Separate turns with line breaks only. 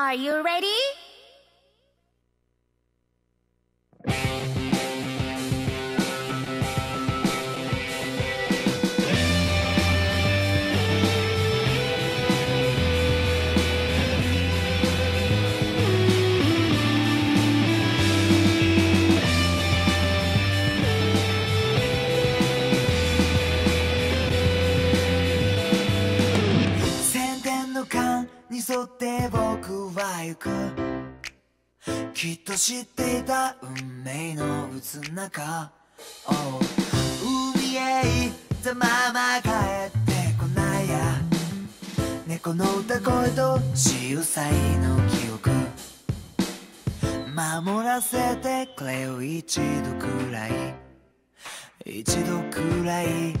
Are you ready?
沿って僕は行く。きっと知っていた運命の渦の中。Oh 海へ行ったまま帰ってこないや。猫の歌声と潮騒の記憶。守らせてくれよ。一度くらい。一度くらい。